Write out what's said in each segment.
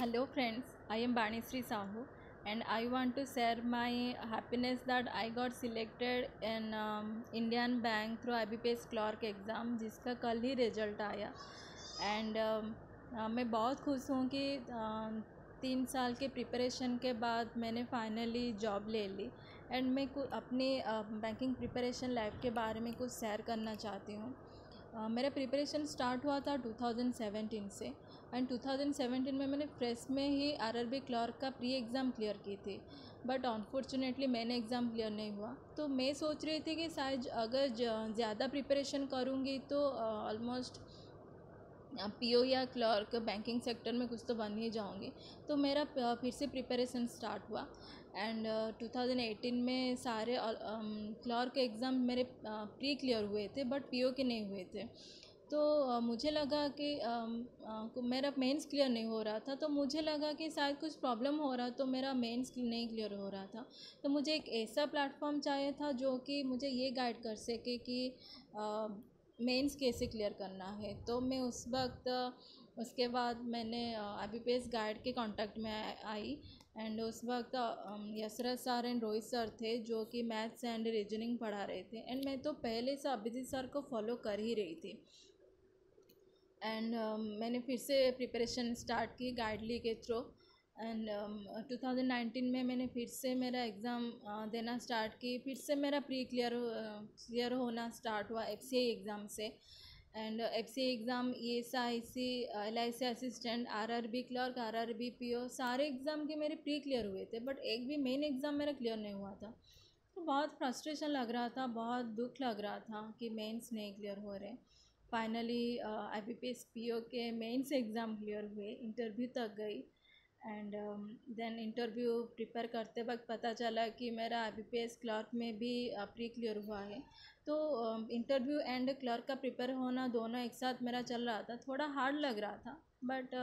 Hello friends I am Banishree Sahu and I want to share my happiness that I got selected in Indian Bank through I IBPS clerk exam जिसका कल ही result आया. And um, uh, मैं बहुत खुश हूँ कि uh, तीन साल के प्रिपरेशन के बाद मैंने फाइनली जॉब ले ली. एंड मैं अपने बैंकिंग प्रिपरेशन लाइफ के बारे में कुछ शेयर करना चाहती हूँ. Uh, मेरा प्रिपरेशन स्टार्ट हुआ था 2017 से। एंड 2017 में मैंने फ्रेश में ही आरआरबी क्लर्क का प्री एग्ज़ाम क्लियर की थी। बट अनफॉर्चुनेटली मैंने एग्ज़ाम क्लियर नहीं हुआ। तो मैं सोच रही थी कि शायद अगर ज़्यादा प्रिपरेशन करूँगी तो ऑलमोस्ट पीओ या क्लर्क बैंकिंग सेक्टर में कुछ तो बन ही जाऊँगी तो मेरा फिर से प्रिपरेशन स्टार्ट हुआ। एंड uh, 2018 में सारे क्लर्क एग्ज़ाम मेरे प्री क्लियर हुए थे बट पीओ के नहीं हुए थे। तो मुझे लगा कि मेरा मेंस क्लियर नहीं हो रहा था तो मुझे लगा कि शायद कुछ प्रॉब्लम हो रहा तो मेरा मेंस नहीं क्लियर हो रहा था। तो मुझे एक ऐसा प्लेटफॉर्म चाहिए था जो कि मुझे ये गाइड कर सके कि मेंस कैसे क्लियर करना है। तो मैं उस वक्त उसके बाद मैंने I B P S guide के कांटेक्ट में आई एंड उस वक्त Yashrat sir and Rohit sir थे जो कि मैथ्स एंड रीजनिंग पढ़ा रहे थे एंड मैं तो पहले से अभिजीत सर को फॉलो कर ही रही थी। एंड um, मैंने फिर से प्रिपरेशन स्टार्ट की गाइडली के through and two thousand nineteen में मैंने फिर से मेरा एग्ज़ाम देना स्टार्ट की। फिर से मेरा प्री क्लियर क्लियर होना स्टार्ट हुआ एफ़ एग्ज़ाम से। And F C exam E S I C L I C assistant R R B clerk R R B P O सारे एग्ज़ाम के मेरे प्री क्लियर हुए थे। बट एक भी मेन एग्ज़ाम मेरा क्लियर नहीं हुआ था। तो बहुत फ्रस्ट्रेशन लग रहा था, बहुत दुख लग रहा था कि मेंस नहीं क्लियर हो रहे। Finally I B P S P O के मेन्स एग्ज़ाम क्लियर हुए इंटरव्यू तक गई। एंड देन इंटरव्यू प्रिपेयर करते वक्त पता चला कि मेरा आई बी क्लर्क में भी प्री क्लियर हुआ है। तो इंटरव्यू एंड क्लर्क का प्रिपेयर होना दोनों एक साथ मेरा चल रहा था। थोड़ा हार्ड लग रहा था बट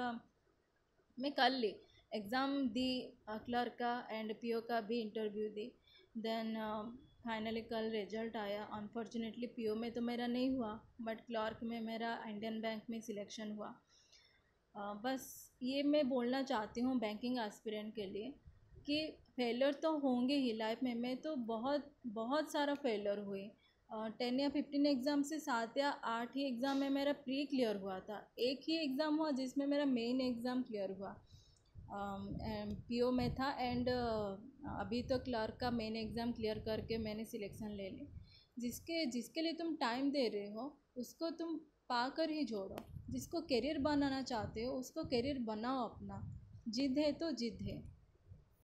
मैं कर ली। एग्ज़ाम दी क्लर्क का एंड पी ओ का भी इंटरव्यू दी। देन फाइनली कल रिज़ल्ट आया। अनफॉर्चुनेटली पीओ में तो मेरा नहीं हुआ बट क्लर्क में मेरा इंडियन बैंक में सिलेक्शन हुआ। बस ये मैं बोलना चाहती हूँ बैंकिंग एस्पिरेंट के लिए कि फेलियर तो होंगे ही लाइफ में। मैं तो बहुत बहुत सारा फेलियर हुई। टेन या फिफ्टीन एग्ज़ाम से सात या आठ ही एग्ज़ाम में मेरा प्री क्लियर हुआ था। एक ही एग्ज़ाम हुआ जिसमें मेरा मेन एग्ज़ाम क्लियर हुआ। पी ओ में था एंड अभी तो क्लर्क का मेन एग्ज़ाम क्लियर करके मैंने सिलेक्शन ले ली। जिसके जिसके लिए तुम टाइम दे रहे हो, उसको तुम पा कर ही जोड़ो। जिसको करियर बनाना चाहते हो, उसको करियर बनाओ अपना। जिद है तो जिद है।